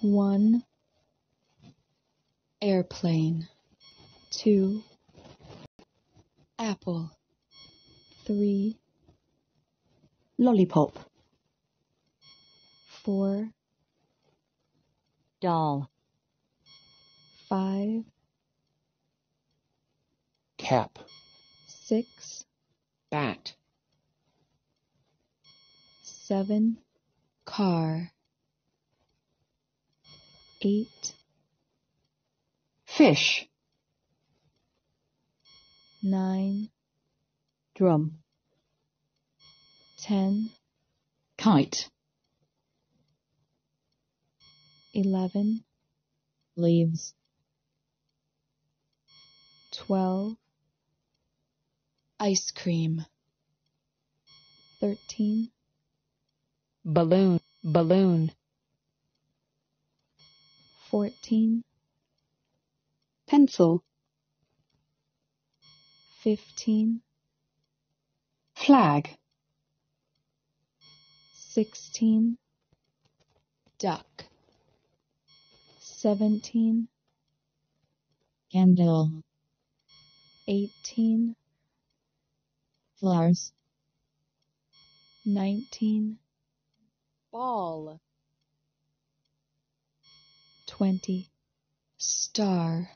One airplane. Two apple. Three lollipop, four doll, five cap, six bat, seven car. Eight fish, nine. Drum, ten. Kite, eleven. Leaves, twelve. Ice cream. Thirteen. Balloon, balloon, fourteen. Pencil, fifteen. Flag, sixteen. Duck. Seventeen. Candle, eighteen. Flowers, nineteen. Ball, twenty star.